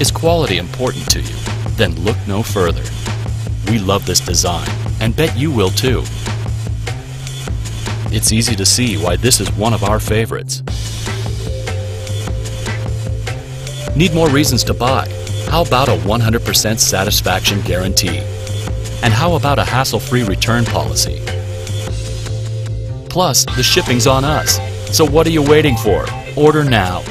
Is quality important to you? Then look no further. We love this design and bet you will too. It's easy to see why this is one of our favorites. Need more reasons to buy? How about a 100% satisfaction guarantee? And how about a hassle-free return policy? Plus, the shipping's on us. So what are you waiting for? Order now